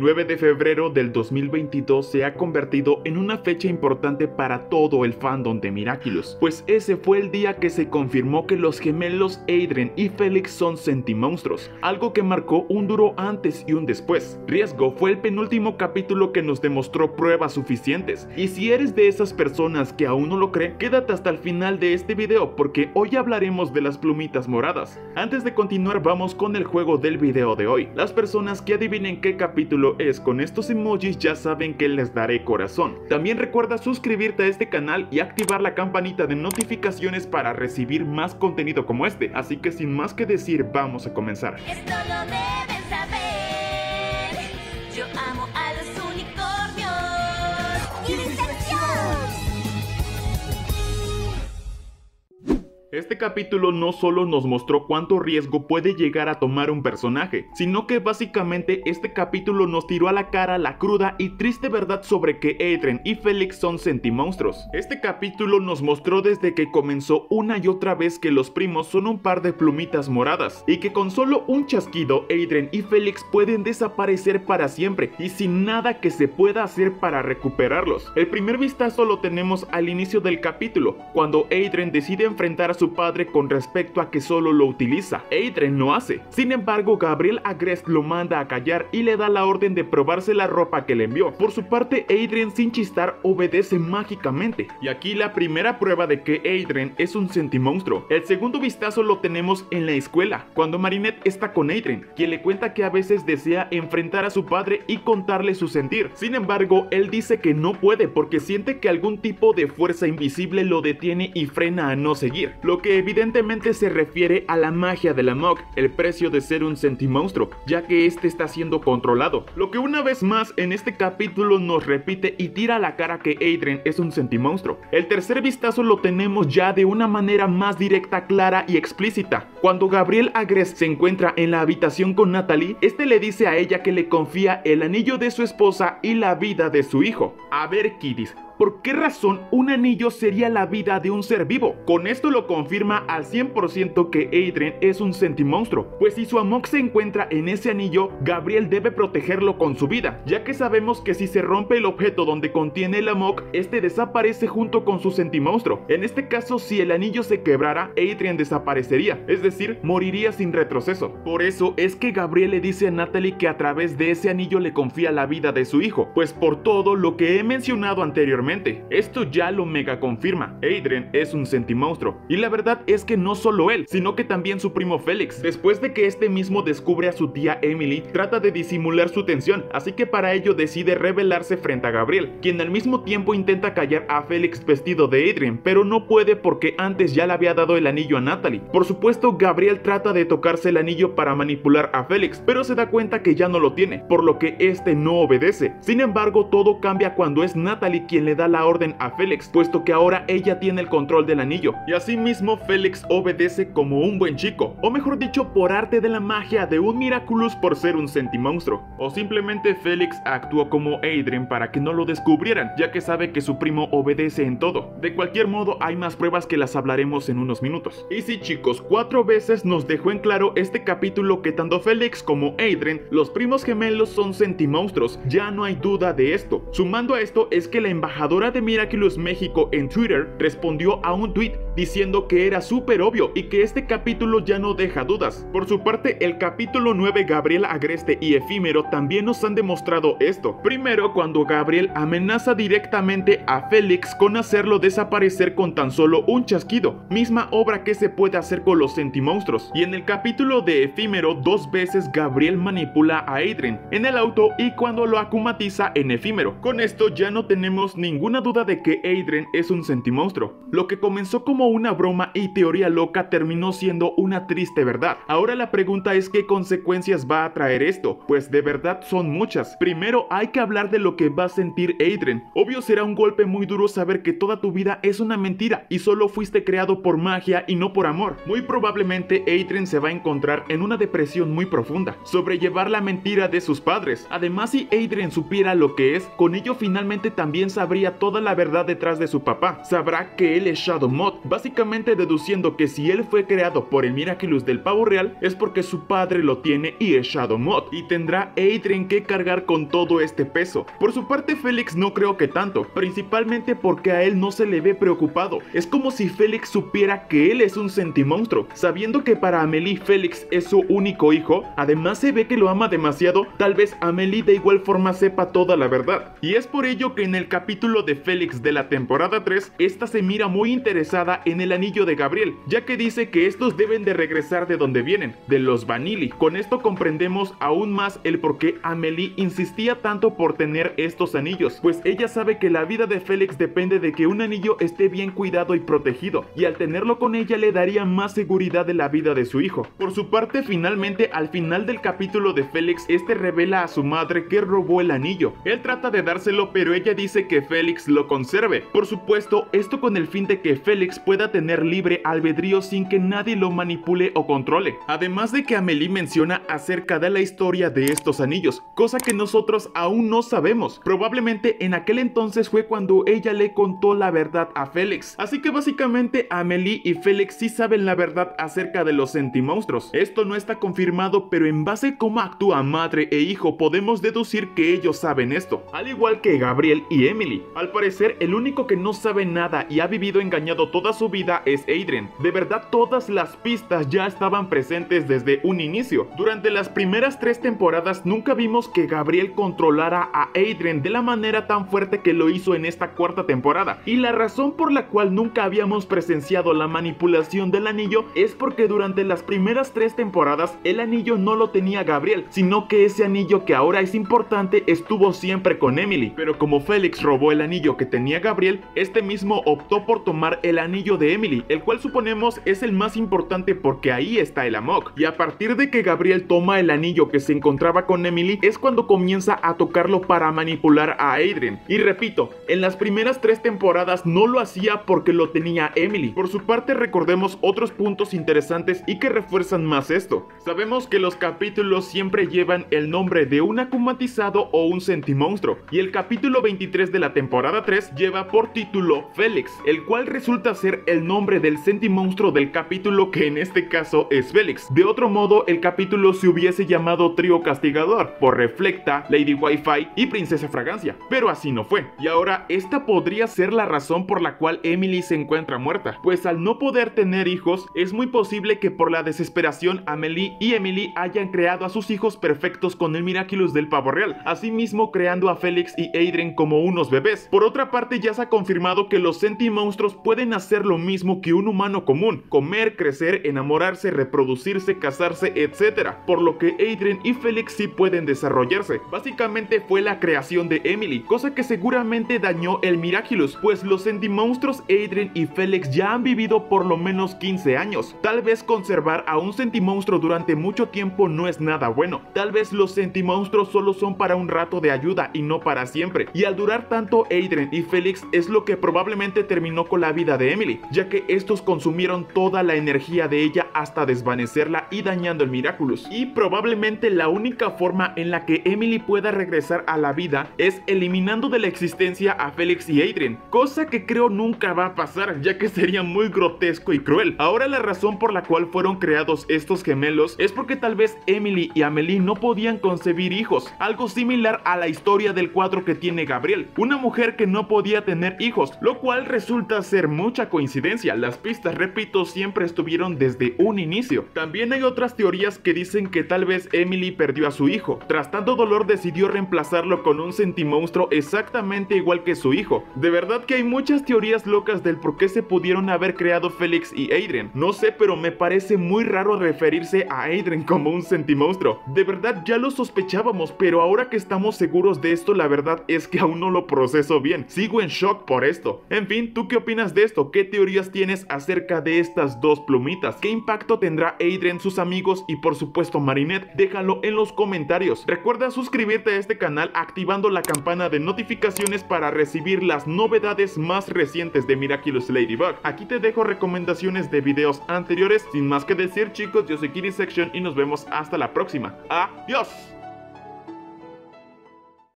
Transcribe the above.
9 de febrero del 2022 se ha convertido en una fecha importante para todo el fandom de Miraculous, pues ese fue el día que se confirmó que los gemelos Adrien y Felix son sentimonstruos, algo que marcó un duro antes y un después. Riesgo fue el penúltimo capítulo que nos demostró pruebas suficientes, y si eres de esas personas que aún no lo cree, quédate hasta el final de este video porque hoy hablaremos de las plumitas moradas. Antes de continuar vamos con el juego del video de hoy. Las personas que adivinen qué capítulo es con estos emojis ya saben que les daré corazón. También recuerda suscribirte a este canal y activar la campanita de notificaciones para recibir más contenido como este. Así que sin más que decir, vamos a comenzar. Este capítulo no solo nos mostró cuánto riesgo puede llegar a tomar un personaje, sino que básicamente este capítulo nos tiró a la cara la cruda y triste verdad sobre que Adrien y Felix son sentimonstruos. Este capítulo nos mostró desde que comenzó una y otra vez que los primos son un par de plumitas moradas y que con solo un chasquido Adrien y Felix pueden desaparecer para siempre y sin nada que se pueda hacer para recuperarlos. El primer vistazo lo tenemos al inicio del capítulo, cuando Adrien decide enfrentar a su padre con respecto a que solo lo utiliza. Adrien no hace. Sin embargo, Gabriel Agrest lo manda a callar y le da la orden de probarse la ropa que le envió. Por su parte, Adrien sin chistar obedece mágicamente. Y aquí la primera prueba de que Adrien es un sentimonstruo. El segundo vistazo lo tenemos en la escuela, cuando Marinette está con Adrien, quien le cuenta que a veces desea enfrentar a su padre y contarle su sentir. Sin embargo, él dice que no puede porque siente que algún tipo de fuerza invisible lo detiene y frena a no seguir que evidentemente se refiere a la magia de la Mog, el precio de ser un sentimonstruo, ya que este está siendo controlado. Lo que una vez más en este capítulo nos repite y tira a la cara que Adrien es un sentimonstruo. El tercer vistazo lo tenemos ya de una manera más directa, clara y explícita. Cuando Gabriel Agres se encuentra en la habitación con Natalie, este le dice a ella que le confía el anillo de su esposa y la vida de su hijo. A ver, Kidis, ¿Por qué razón un anillo sería la vida de un ser vivo? Con esto lo confirma al 100% que Adrien es un sentimonstruo, pues si su Amok se encuentra en ese anillo, Gabriel debe protegerlo con su vida, ya que sabemos que si se rompe el objeto donde contiene el Amok, este desaparece junto con su sentimonstruo. En este caso, si el anillo se quebrara, Adrien desaparecería, es decir, moriría sin retroceso. Por eso es que Gabriel le dice a Natalie que a través de ese anillo le confía la vida de su hijo, pues por todo lo que he mencionado anteriormente, esto ya lo mega confirma. Adrien es un sentimonstruo. Y la verdad es que no solo él, sino que también su primo Félix. Después de que este mismo descubre a su tía Emily, trata de disimular su tensión, así que para ello decide rebelarse frente a Gabriel, quien al mismo tiempo intenta callar a Félix vestido de Adrien, pero no puede porque antes ya le había dado el anillo a Natalie. Por supuesto, Gabriel trata de tocarse el anillo para manipular a Félix, pero se da cuenta que ya no lo tiene, por lo que este no obedece. Sin embargo, todo cambia cuando es Natalie quien le da la orden a Félix, puesto que ahora ella tiene el control del anillo. Y asimismo Félix obedece como un buen chico, o mejor dicho, por arte de la magia de un Miraculous por ser un sentimonstruo. O simplemente Félix actuó como Adrien para que no lo descubrieran, ya que sabe que su primo obedece en todo. De cualquier modo, hay más pruebas que las hablaremos en unos minutos. Y sí chicos, cuatro veces nos dejó en claro este capítulo que tanto Félix como Adrien, los primos gemelos son sentimonstruos, ya no hay duda de esto. Sumando a esto es que la embajadora de Miraculous México en Twitter respondió a un tweet diciendo que era súper obvio y que este capítulo ya no deja dudas. Por su parte, el capítulo 9 Gabriel Agreste y Efímero también nos han demostrado esto. Primero, cuando Gabriel amenaza directamente a Félix con hacerlo desaparecer con tan solo un chasquido, misma obra que se puede hacer con los sentimonstruos. Y en el capítulo de Efímero, dos veces Gabriel manipula a Adrien en el auto y cuando lo acumatiza en Efímero. Con esto ya no tenemos ningún ninguna duda de que Adrien es un sentimonstruo. Lo que comenzó como una broma y teoría loca terminó siendo una triste verdad. Ahora la pregunta es qué consecuencias va a traer esto, pues de verdad son muchas. Primero hay que hablar de lo que va a sentir Adrien. Obvio será un golpe muy duro saber que toda tu vida es una mentira y solo fuiste creado por magia y no por amor. Muy probablemente Adrien se va a encontrar en una depresión muy profunda, sobrellevar la mentira de sus padres. Además si Adrien supiera lo que es, con ello finalmente también sabría toda la verdad detrás de su papá. Sabrá que él es Shadow Mod, básicamente deduciendo que si él fue creado por el Miraculous del pavo real es porque su padre lo tiene y es Shadow Mod, y tendrá Adrien que cargar con todo este peso. Por su parte Félix no creo que tanto, principalmente porque a él no se le ve preocupado. Es como si Félix supiera que él es un sentimonstruo, sabiendo que para Amelie Félix es su único hijo, además se ve que lo ama demasiado, tal vez Amelie de igual forma sepa toda la verdad. Y es por ello que en el capítulo de Félix de la temporada 3, esta se mira muy interesada en el anillo de Gabriel, ya que dice que estos deben de regresar de donde vienen, de los Vanilli. Con esto comprendemos aún más el por qué Amelie insistía tanto por tener estos anillos, pues ella sabe que la vida de Félix depende de que un anillo esté bien cuidado y protegido, y al tenerlo con ella le daría más seguridad de la vida de su hijo. Por su parte, finalmente, al final del capítulo de Félix, este revela a su madre que robó el anillo. Él trata de dárselo, pero ella dice que Félix lo conserve. Por supuesto, esto con el fin de que Félix pueda tener libre albedrío sin que nadie lo manipule o controle. Además de que Amelie menciona acerca de la historia de estos anillos, cosa que nosotros aún no sabemos. Probablemente en aquel entonces fue cuando ella le contó la verdad a Félix. Así que básicamente Amelie y Félix sí saben la verdad acerca de los sentimonstruos. Esto no está confirmado, pero en base a cómo actúa madre e hijo podemos deducir que ellos saben esto. Al igual que Gabriel y Emily. Al parecer, el único que no sabe nada y ha vivido engañado toda su vida es Adrian. De verdad, todas las pistas ya estaban presentes desde un inicio. Durante las primeras tres temporadas nunca vimos que Gabriel controlara a Adrian de la manera tan fuerte que lo hizo en esta cuarta temporada. Y la razón por la cual nunca habíamos presenciado la manipulación del anillo es porque durante las primeras tres temporadas el anillo no lo tenía Gabriel, sino que ese anillo que ahora es importante estuvo siempre con Emily. Pero como Félix robó el anillo que tenía Gabriel, este mismo optó por tomar el anillo de Emily, el cual suponemos es el más importante porque ahí está el amok. Y a partir de que Gabriel toma el anillo que se encontraba con Emily, es cuando comienza a tocarlo para manipular a Adrian. Y repito, en las primeras tres temporadas no lo hacía porque lo tenía Emily. Por su parte recordemos otros puntos interesantes y que refuerzan más esto. Sabemos que los capítulos siempre llevan el nombre de un acumatizado o un sentimonstruo, y el capítulo 23 de la temporada 3 lleva por título Félix, el cual resulta ser el nombre del sentimonstruo del capítulo que en este caso es Félix. De otro modo, el capítulo se hubiese llamado Trío Castigador, por Reflecta, Lady Wi-Fi y Princesa Fragancia, pero así no fue. Y ahora, esta podría ser la razón por la cual Emily se encuentra muerta, pues al no poder tener hijos, es muy posible que por la desesperación Amelie y Emily hayan creado a sus hijos perfectos con el Miraculous del pavo real, asimismo creando a Félix y Adrien como unos bebés. Por otra parte, ya se ha confirmado que los sentimonstruos pueden hacer lo mismo que un humano común, comer, crecer, enamorarse, reproducirse, casarse, etc. Por lo que Adrien y Félix sí pueden desarrollarse. Básicamente fue la creación de Emily, cosa que seguramente dañó el Miraculous, pues los sentimonstruos Adrien y Félix ya han vivido por lo menos 15 años. Tal vez conservar a un sentimonstruo durante mucho tiempo no es nada bueno. Tal vez los sentimonstruos solo son para un rato de ayuda y no para siempre. Y al durar tanto Adrien y Félix es lo que probablemente terminó con la vida de Emily, ya que estos consumieron toda la energía de ella hasta desvanecerla y dañando el Miraculous. Y probablemente la única forma en la que Emily pueda regresar a la vida es eliminando de la existencia a Félix y Adrien, cosa que creo nunca va a pasar, ya que sería muy grotesco y cruel. Ahora la razón por la cual fueron creados estos gemelos es porque tal vez Emily y Amelie no podían concebir hijos, algo similar a la historia del cuadro que tiene Gabriel, una mujer que no podía tener hijos, lo cual resulta ser mucha coincidencia. Las pistas, repito, siempre estuvieron desde un inicio. También hay otras teorías que dicen que tal vez Emily perdió a su hijo. Tras tanto dolor decidió reemplazarlo con un sentimonstruo exactamente igual que su hijo. De verdad que hay muchas teorías locas del por qué se pudieron haber creado Félix y Adrien. No sé, pero me parece muy raro referirse a Adrien como un sentimonstruo. De verdad ya lo sospechábamos, pero ahora que estamos seguros de esto, la verdad es que aún no lo proceso bien. Sigo en shock por esto. En fin, ¿tú qué opinas de esto? ¿Qué teorías tienes acerca de estas dos plumitas? ¿Qué impacto tendrá Adrien, sus amigos y por supuesto Marinette? Déjalo en los comentarios. Recuerda suscribirte a este canal activando la campana de notificaciones para recibir las novedades más recientes de Miraculous Ladybug. Aquí te dejo recomendaciones de videos anteriores. Sin más que decir chicos, yo soy Kitty Section y nos vemos hasta la próxima. ¡Adiós!